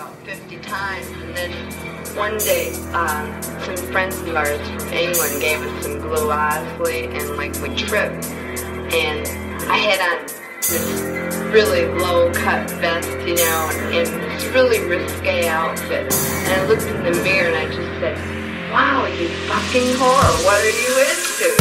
about 50 times. And then one day, um, some friends of ours from England gave us some glue, obviously, and like we tripped. And I had on this really low cut vest, you know, and, and this really risque outfit. And I looked in the mirror and I just said, wow, you fucking whore, what are you into?